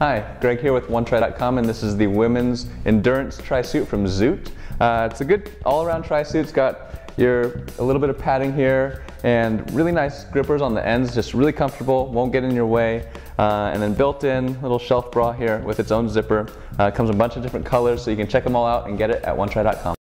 Hi, Greg here with OneTri.com and this is the women's endurance tri-suit from Zoot. Uh, it's a good all-around tri-suit. It's got your a little bit of padding here and really nice grippers on the ends, just really comfortable, won't get in your way. Uh, and then built-in little shelf bra here with its own zipper. Uh, comes in a bunch of different colors so you can check them all out and get it at OneTri.com.